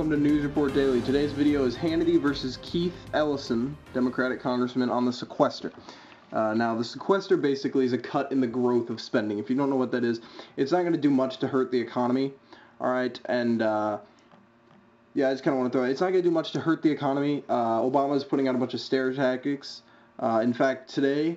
welcome to News Report Daily. Today's video is Hannity versus Keith Ellison, Democratic congressman, on the sequester. Uh, now, the sequester basically is a cut in the growth of spending. If you don't know what that is, it's not going to do much to hurt the economy, all right? And uh, yeah, I just kind of want to throw it. It's not going to do much to hurt the economy. Uh, Obama is putting out a bunch of scare tactics. Uh, in fact, today,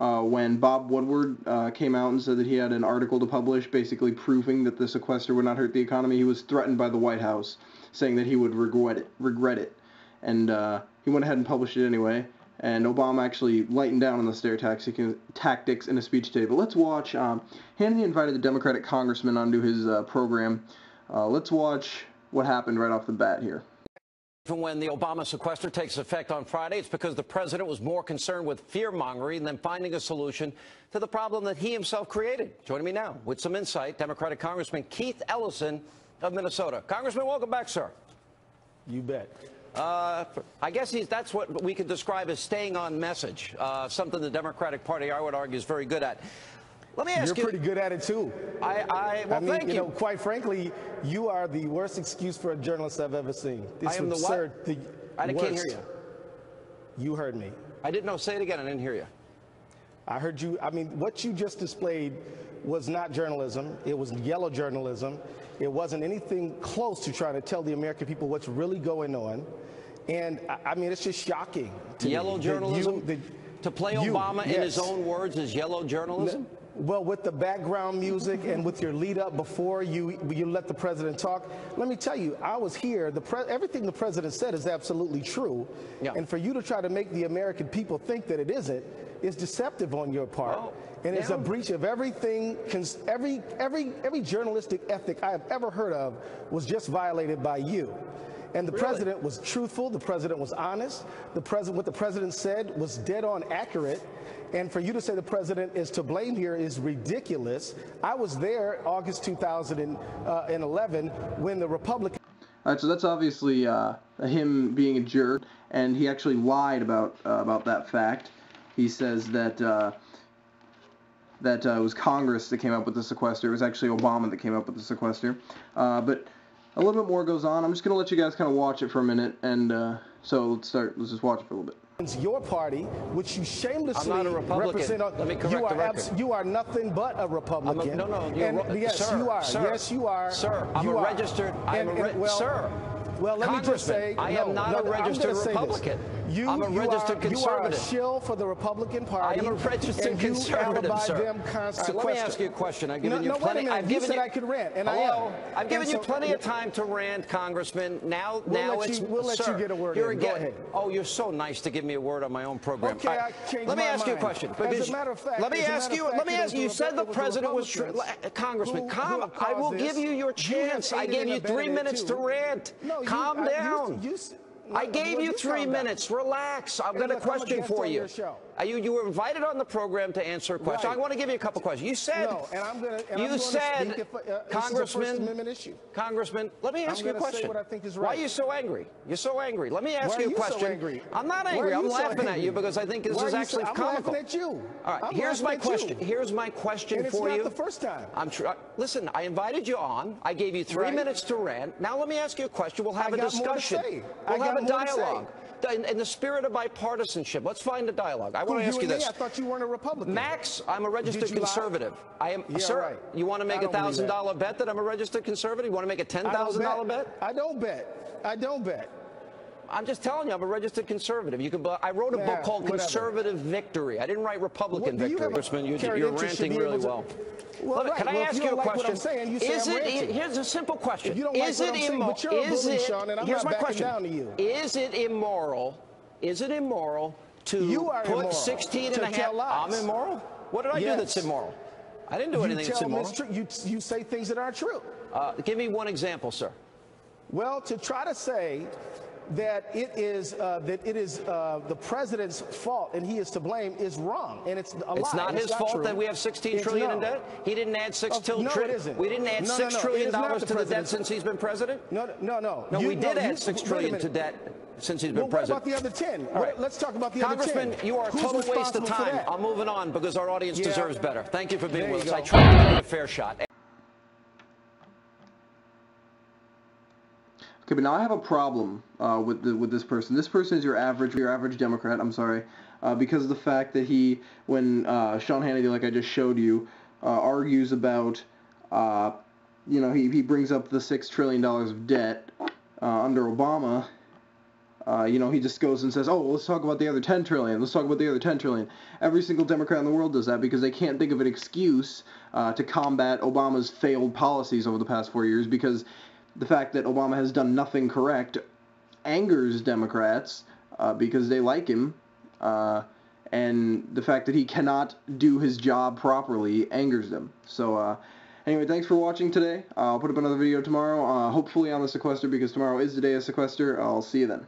uh, when Bob Woodward uh, came out and said that he had an article to publish basically proving that the sequester would not hurt the economy, he was threatened by the White House, saying that he would regret it. Regret it. And uh, he went ahead and published it anyway. And Obama actually lightened down on the stare tactics in a speech today. But let's watch. Um, Hannity invited the Democratic congressman onto his uh, program. Uh, let's watch what happened right off the bat here. Even when the Obama sequester takes effect on Friday, it's because the president was more concerned with fear mongering than finding a solution to the problem that he himself created. Joining me now with some insight, Democratic Congressman Keith Ellison of Minnesota. Congressman, welcome back, sir. You bet. Uh, I guess that's what we could describe as staying on message, uh, something the Democratic Party, I would argue, is very good at. Let me ask You're you. You're pretty good at it too. I, I, well, I mean, thank you. Know, quite frankly, you are the worst excuse for a journalist I've ever seen. This I am absurd, the what? The I worst. can't hear you. You heard me. I didn't know. Say it again. I didn't hear you. I heard you. I mean, what you just displayed was not journalism. It was yellow journalism. It wasn't anything close to trying to tell the American people what's really going on. And I, I mean, it's just shocking. yellow me journalism. You, that, to play you, Obama yes. in his own words is yellow journalism. Well, with the background music and with your lead up before you you let the president talk, let me tell you, I was here. The pre- everything the president said is absolutely true, yeah. and for you to try to make the American people think that it isn't is deceptive on your part. Oh, and it's a breach of everything, every, every, every journalistic ethic I have ever heard of was just violated by you. And the really? president was truthful. The president was honest. The president, what the president said was dead on accurate. And for you to say the president is to blame here is ridiculous. I was there August 2011 when the Republican. All right, so that's obviously uh, him being a jerk, and he actually lied about uh, about that fact. He says that uh, that uh, it was Congress that came up with the sequester. It was actually Obama that came up with the sequester. Uh, but a little bit more goes on. I'm just going to let you guys kind of watch it for a minute. And uh, so let's start. Let's just watch it for a little bit. Your party, which you shamelessly I'm not a Republican. represent, Let me correct you are the record. you are nothing but a Republican. A, no, no, and, yes, sir, you are. Sir, yes, you are. Sir, I'm you a are. registered. I'm a re- well, sir. Well, let me just say, I no, am not no, a registered Republican. You, I'm a registered are, conservative. You are a shill for the Republican Party. I am a registered conservative, sir. them right, let me ask you a question. I've given no, you plenty. No, I've you given said you, I could rant, and hello, I am. I've given and you so, plenty of time to rant, Congressman. Now, we'll now it's you, we'll let sir, you get a word you're in. Again, Go ahead. Oh, you're so nice to give me a word on my own program. Okay, I, I Let me ask mind. you a question. As a matter of fact, let me ask you. Let me ask you. You said the president was Congressman. Calm. I will give you your chance. I gave you three minutes to rant. Calm down. I gave you three minutes. Relax. I've got a question for you. You, you were invited on the program to answer a question. Right. I want to give you a couple questions. You said. No, and I'm going to. You said, if, uh, Congressman. issue. Congressman, let me ask I'm you a question. What I think is right. Why are you so angry? You're so angry. Let me ask you a question. So angry? I'm not angry. I'm laughing at you because I think this is actually so, comical. I'm laughing at you. All right. I'm here's my question. You. Here's my question and for you. It's not the first time. I'm tr- uh, Listen, I invited you on. I gave you three right. minutes to rant. Now let me ask you a question. We'll have I a discussion. We'll have a dialogue in, in, the spirit of bipartisanship. Let's find a dialogue. I want to ask you this. I thought you weren't a Republican. Max, I'm a registered conservative. Lie? I am, yeah, sir. Right. You want to make a thousand dollar bet that I'm a registered conservative? You want to make a ten thousand dollar bet? I don't bet. I don't bet. I'm just telling you, I'm a registered conservative. You can. I wrote a yeah, book called whatever. Conservative Victory. I didn't write Republican what, Victory. Congressman, you, are ranting really well. Well, right. Can I well, ask you, you a like question? Saying, is it? ranting. Here's a simple question. You don't is like it immoral? Is bully, it? Sean, and I'm here's my question. Down to you. Is it immoral? Is it immoral to you are put immoral 16 and a half? Lies. I'm immoral. What did I yes. do that's immoral? I didn't do you anything that's immoral. You, you say things that aren't true. Uh, give me one example, sir. Well, to try to say that it is uh, that it is uh, the president's fault and he is to blame is wrong, and it's a It's lie. not it's his not fault true. that we have 16 it's trillion no. in debt. He didn't add six oh, till no, it isn't. We didn't add no, six no, trillion dollars the to the debt since he's been president. No, no, no. No, you, we did add you, six trillion to debt since he's been well, president. What about the other 10? All right. Let's talk about the Congressman, other 10. Congressman, you are a Who's total waste of time. I'm moving on because our audience yeah. deserves better. Thank you for being there with us. Go. I tried to give a fair shot. Okay, but now I have a problem uh, with the, with this person. This person is your average your average Democrat. I'm sorry, uh, because of the fact that he, when uh, Sean Hannity, like I just showed you, uh, argues about, uh, you know, he he brings up the six trillion dollars of debt uh, under Obama. You know, he just goes and says, "Oh, well, let's talk about the other 10 trillion. Let's talk about the other 10 trillion." Every single Democrat in the world does that because they can't think of an excuse to combat Obama's failed policies over the past four years because the fact that Obama has done nothing correct angers Democrats uh, because they like him, uh, and the fact that he cannot do his job properly angers them. So, uh, anyway, thanks for watching today. I'll put up another video tomorrow, uh, hopefully on the sequester because tomorrow is the day of sequester. I'll see you then.